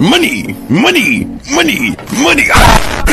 Money, money, money, money. Ah!